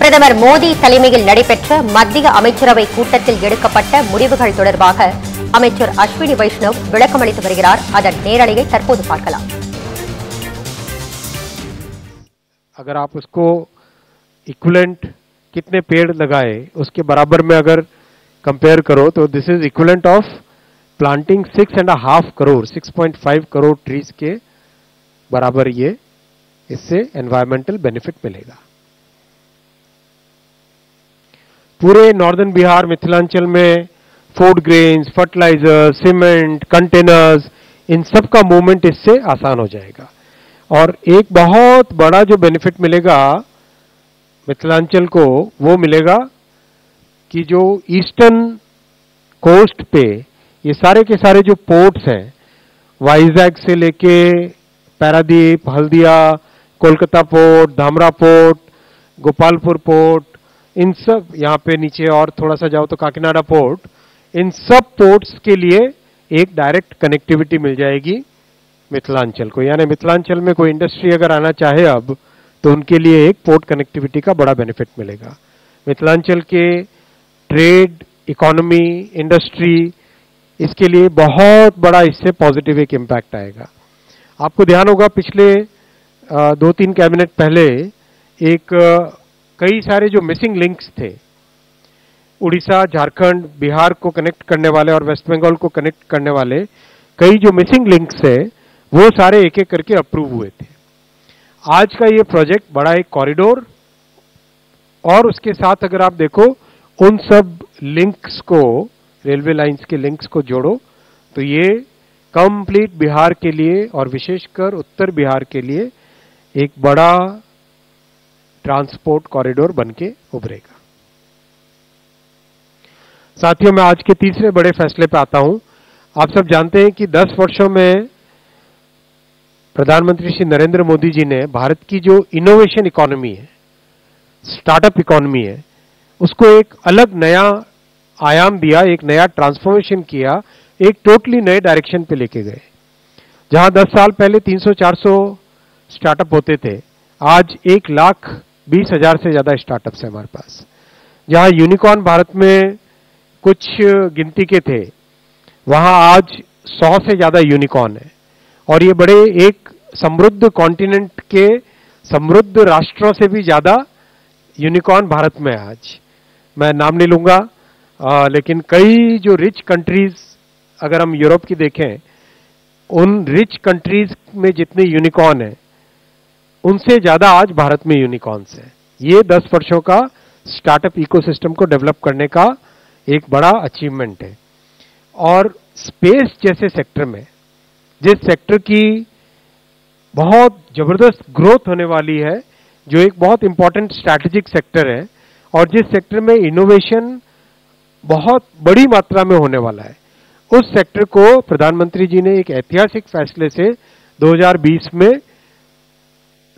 பிரதமர் மோடி தலைமையில் நடைபெற்ற மத்திய அமைச்சரவை கூட்டத்தில் எடுக்கப்பட்ட முடிவுகள் தொடர்பாக அமைச்சர் அஸ்வினி வைஷ்ணவ் விளக்கமளித்து வருகிறார் அதன் நேரலையை தற்போது பார்க்கலாம் अगर आप उसको इक्वलेंट कितने पेड़ लगाए उसके बराबर में अगर कंपेयर करो तो this is equivalent of planting six and half crore six point five crore trees के बराबर ये इससे एनवायरमेंटल बेनिफिट मिलेगा पूरे नॉर्दर्न बिहार मिथिलांचल में food grains fertiliser cement containers इन सब का मूवमेंट इससे आसान हो जाएगा। और एक बहुत बड़ा जो बेनिफिट मिलेगा मिथिलांचल को, वो मिलेगा कि जो ईस्टर्न कोस्ट पे ये सारे के सारे जो पोर्ट्स हैं वाइजैग से लेके Paradip Haldia Kolkata port Dhamra port Gopalpur port इन सब, यहाँ पे नीचे और थोड़ा सा जाओ तो काकीनाडा पोर्ट, इन सब पोर्ट्स के लिए एक डायरेक्ट कनेक्टिविटी मिल जाएगी मिथिलांचल को। यानी मिथिलांचल में कोई इंडस्ट्री अगर आना चाहे अब तो उनके लिए एक पोर्ट कनेक्टिविटी का बड़ा बेनिफिट मिलेगा। मिथिलांचल के ट्रेड, इकोनॉमी, इंडस्ट्री, इसके लिए बहुत बड़ा इससे पॉजिटिव एक इम्पैक्ट आएगा। आपको ध्यान होगा, पिछले दो तीन कैबिनेट पहले एक कई सारे जो मिसिंग लिंक्स थे, उड़ीसा, झारखंड, बिहार को कनेक्ट करने वाले और वेस्ट बंगाल को कनेक्ट करने वाले कई जो मिसिंग लिंक्स है, वो सारे एक एक करके अप्रूव हुए थे। आज का ये प्रोजेक्ट बड़ा एक कॉरिडोर और उसके साथ अगर आप देखो, उन सब लिंक्स को रेलवे लाइंस के लिंक्स को जोड़ो तो ये कंप्लीट बिहार के लिए और विशेषकर उत्तर बिहार के लिए एक बड़ा ट्रांसपोर्ट कॉरिडोर बन के उभरेगा। साथियों, मैं आज के तीसरे बड़े फैसले पर आता हूँ। आप सब जानते हैं कि 10 वर्षों में प्रधानमंत्री श्री नरेंद्र मोदी जी ने भारत की जो इनोवेशन इकोनॉमी है स्टार्टअप इकोनॉमी है, उसको एक अलग नया आयाम दिया, एक नया ट्रांसफॉर्मेशन किया, एक टोटली नए डायरेक्शन पे लेके गए। जहाँ 10 साल पहले 300-400 स्टार्टअप होते थे, आज एक लाख बीस हज़ार से ज़्यादा स्टार्टअप्स हैं हमारे पास। जहाँ यूनिकॉर्न भारत में कुछ गिनती के थे, वहाँ आज सौ से ज़्यादा यूनिकॉर्न है। और ये बड़े एक समृद्ध कॉन्टिनेंट के समृद्ध राष्ट्रों से भी ज़्यादा यूनिकॉर्न भारत में है आज। मैं नाम नहीं लूँगा लेकिन कई जो रिच कंट्रीज़ अगर हम यूरोप की देखें, उन रिच कंट्रीज़ में जितने यूनिकॉर्न है उनसे ज़्यादा आज भारत में यूनिकॉर्न्स है। ये 10 वर्षों का स्टार्टअप इकोसिस्टम को डेवलप करने का एक बड़ा अचीवमेंट है। और स्पेस जैसे सेक्टर में, जिस सेक्टर की बहुत ज़बरदस्त ग्रोथ होने वाली है, जो एक बहुत इंपॉर्टेंट स्ट्रैटेजिक सेक्टर है, और जिस सेक्टर में इनोवेशन बहुत बड़ी मात्रा में होने वाला है, उस सेक्टर को प्रधानमंत्री जी ने एक ऐतिहासिक फैसले से 2020 में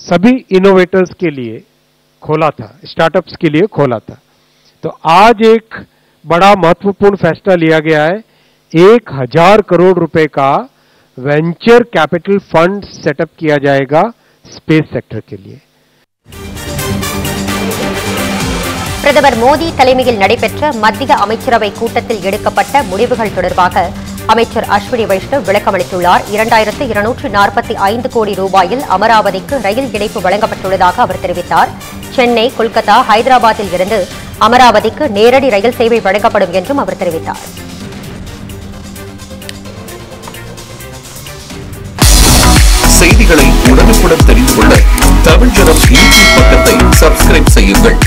सभी इनोवेटर्स के लिए खोला था स्टार्टअप्स के लिए खोला था तो आज एक बड़ा महत्वपूर्ण फैसला लिया गया है एक हजार करोड़ रुपए का वेंचर कैपिटल फंड सेटअप किया जाएगा स्पेस सेक्टर के लिए பிரதமர் மோடி தலைமையில் நடைபெற்ற மத்திய அமைச்சரவை கூட்டத்தில் எடுக்கப்பட்ட முடிவுகள் தொடர்பாக அமைச்சர் அஸ்வினி வைஷ்ணவ் விளக்கமளித்துள்ளார் இரண்டாயிரத்து இருநூற்று நாற்பத்தி ஐந்து கோடி ரூபாயில் அமராவதிக்கு ரயில் இணைப்பு வழங்கப்பட்டுள்ளதாக அவர் தெரிவித்தார். சென்னை கொல்கத்தா ஹைதராபாத்தில் இருந்து அமராவதிக்கு நேரடி ரயில் சேவை வழங்கப்படும் என்றும் அவர் தெரிவித்தார். செய்திகளை உடனுக்குடன் தெரிந்து கொள்ள தமிழ் ஜனம் யூடியூப் பக்கத்தை சப்ஸ்கிரைப் செய்யுங்கள்.